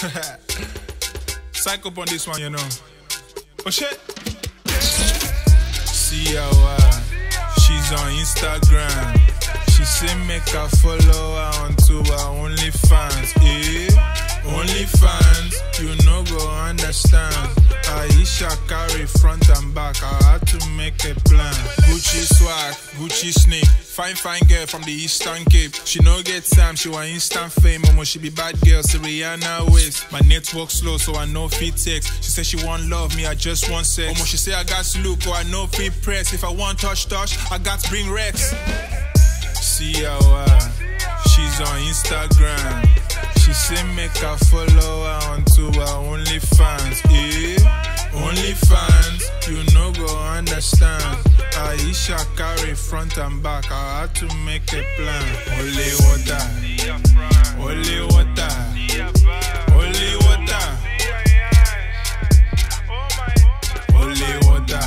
Psych up on this one, you know. Oh shit. See how uh, she's on Instagram. She say make her follow her onto her OnlyFans. Aisha carry front and back. I had to make a plan. Gucci swag, Gucci sneak. Fine, fine girl from the Eastern Cape. She no get time, she want instant fame. Omo, she be bad girl, so Rihanna waist. My network slow, so I know fit text. She say she want love me, I just want sex. Omo, she say I got to look, or I know fit press. If I want touch, touch, I got to bring Rex. See how uh, she's on Instagram. She say make her follow her understand. Aisha carry front and back. I had to make a plan. Holy water, holy water, holy water, holy water,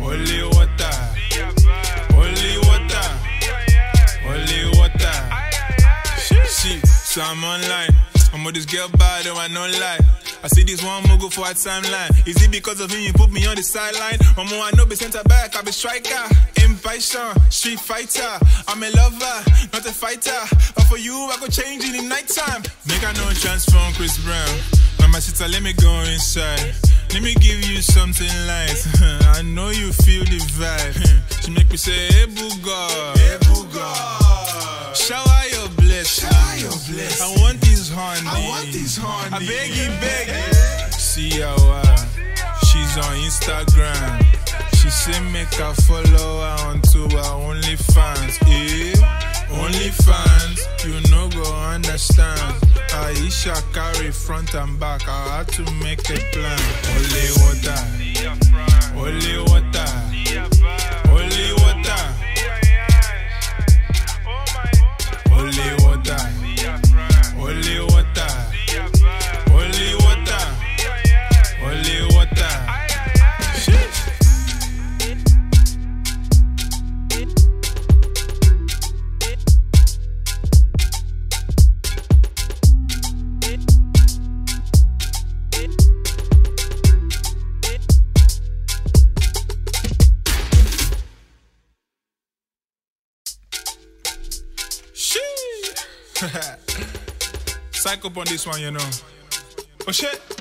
holy water, holy water, holy water. See, so I'm online. I'm with this girl bad, though I no lie. I see this one mogul for a timeline. Is it because of him you put me on the sideline? Mama, I know be center back, I be striker. Impatient, street fighter. I'm a lover, not a fighter. But for you, I go change in the nighttime. Make I no transform Chris Brown. Mama sister, let me go inside. Let me give you something light. I know you feel the vibe. She make me say, hey, booga. Hey, honey. I want this honey. I beg you, beg you. See how uh, she's on Instagram. She say make her follow her onto her OnlyFans. Eh? OnlyFans, you no go understand. Aisha carry front and back. I had to make a plan. Holy water, holy Psych up on this one, you know. Oh shit.